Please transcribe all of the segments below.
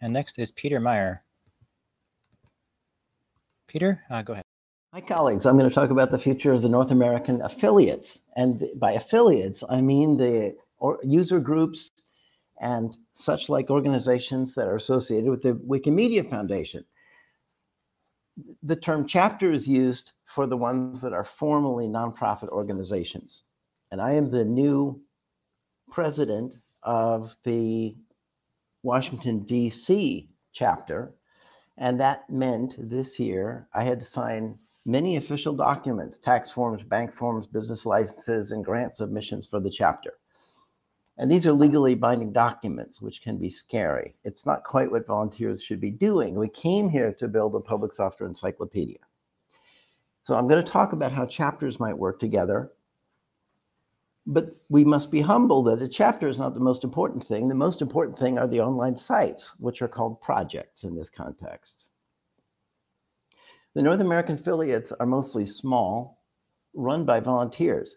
And next is Peter Meyer. Peter, uh, go ahead. Hi, colleagues. I'm going to talk about the future of the North American affiliates. And by affiliates, I mean the user groups and such like organizations that are associated with the Wikimedia Foundation. The term chapter is used for the ones that are formally nonprofit organizations. And I am the new president of the Washington, D.C. chapter. And that meant this year I had to sign many official documents, tax forms, bank forms, business licenses, and grant submissions for the chapter. And these are legally binding documents, which can be scary. It's not quite what volunteers should be doing. We came here to build a public software encyclopedia. So I'm going to talk about how chapters might work together. But we must be humble that a chapter is not the most important thing. The most important thing are the online sites, which are called projects in this context. The North American affiliates are mostly small, run by volunteers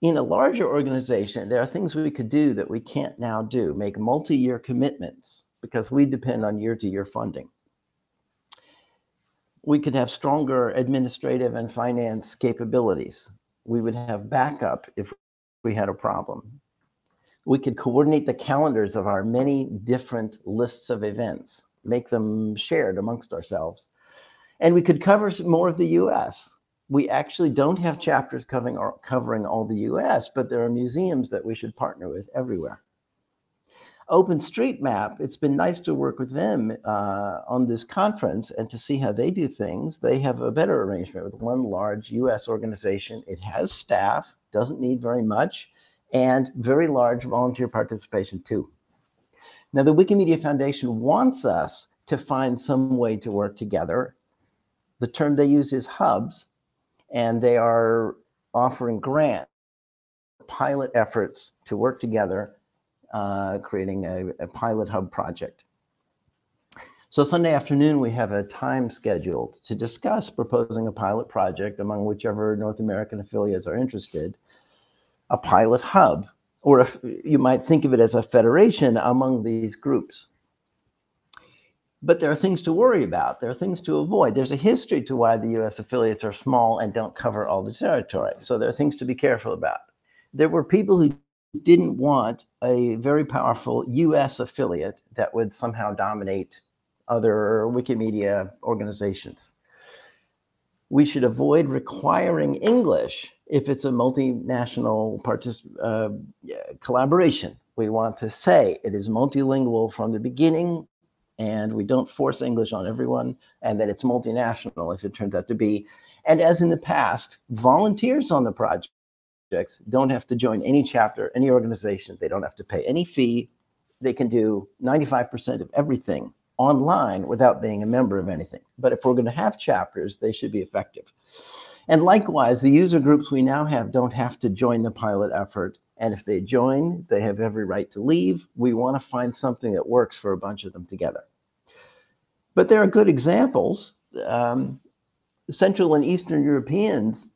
in a larger organization, there are things we could do that we can't now do, make multi-year commitments because we depend on year-to-year funding. We could have stronger administrative and finance capabilities. We would have backup if we had a problem. We could coordinate the calendars of our many different lists of events, make them shared amongst ourselves. And we could cover more of the US we actually don't have chapters covering, covering all the US, but there are museums that we should partner with everywhere. OpenStreetMap, it's been nice to work with them uh, on this conference and to see how they do things. They have a better arrangement with one large US organization. It has staff, doesn't need very much, and very large volunteer participation too. Now, the Wikimedia Foundation wants us to find some way to work together. The term they use is hubs, and they are offering grant pilot efforts to work together, uh, creating a, a pilot hub project. So Sunday afternoon, we have a time scheduled to discuss proposing a pilot project among whichever North American affiliates are interested, a pilot hub, or if you might think of it as a federation among these groups but there are things to worry about. There are things to avoid. There's a history to why the US affiliates are small and don't cover all the territory. So there are things to be careful about. There were people who didn't want a very powerful US affiliate that would somehow dominate other Wikimedia organizations. We should avoid requiring English if it's a multinational uh, collaboration. We want to say it is multilingual from the beginning and we don't force English on everyone, and that it's multinational if it turns out to be. And as in the past, volunteers on the don't have to join any chapter, any organization. They don't have to pay any fee. They can do 95% of everything online without being a member of anything. But if we're going to have chapters, they should be effective. And likewise, the user groups we now have don't have to join the pilot effort. And if they join, they have every right to leave. We want to find something that works for a bunch of them together. But there are good examples. Um, Central and Eastern Europeans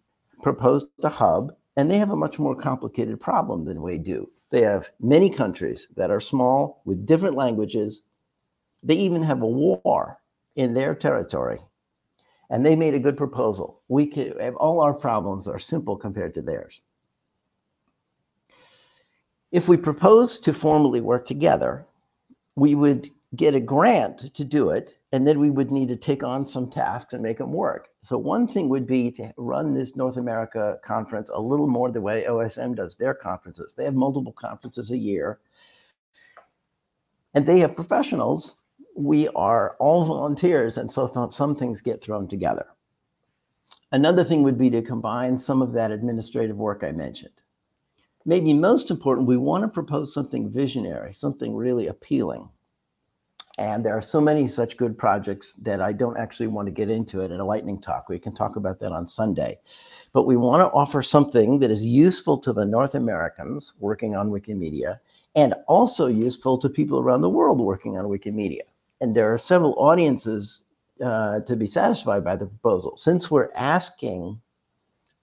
proposed a hub, and they have a much more complicated problem than we do. They have many countries that are small with different languages. They even have a war in their territory and they made a good proposal. We can all our problems are simple compared to theirs. If we propose to formally work together, we would get a grant to do it, and then we would need to take on some tasks and make them work. So one thing would be to run this North America conference a little more the way OSM does their conferences. They have multiple conferences a year, and they have professionals we are all volunteers, and so th some things get thrown together. Another thing would be to combine some of that administrative work I mentioned. Maybe most important, we want to propose something visionary, something really appealing. And there are so many such good projects that I don't actually want to get into it in a lightning talk. We can talk about that on Sunday. But we want to offer something that is useful to the North Americans working on Wikimedia and also useful to people around the world working on Wikimedia and there are several audiences uh, to be satisfied by the proposal. Since we're asking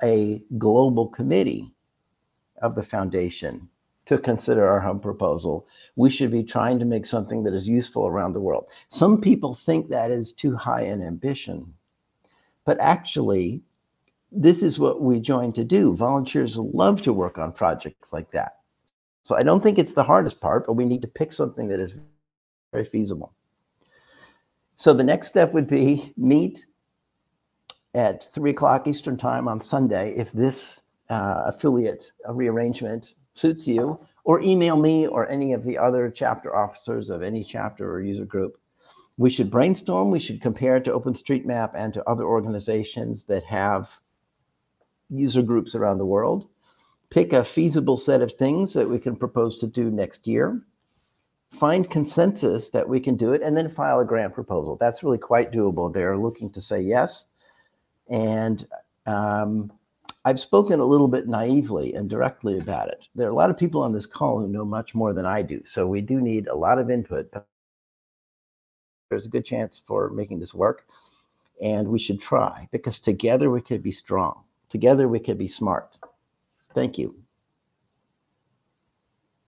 a global committee of the foundation to consider our hub proposal. We should be trying to make something that is useful around the world. Some people think that is too high an ambition, but actually, this is what we joined to do. Volunteers love to work on projects like that. So I don't think it's the hardest part, but we need to pick something that is very feasible. So the next step would be meet at three o'clock Eastern time on Sunday if this uh, affiliate rearrangement suits you, or email me or any of the other chapter officers of any chapter or user group. We should brainstorm, we should compare it to OpenStreetMap and to other organizations that have user groups around the world. Pick a feasible set of things that we can propose to do next year. Find consensus that we can do it and then file a grant proposal. That's really quite doable. They're looking to say yes. And um, I've spoken a little bit naively and directly about it. There are a lot of people on this call who know much more than I do. So we do need a lot of input. There's a good chance for making this work. And we should try because together we could be strong. Together we could be smart. Thank you.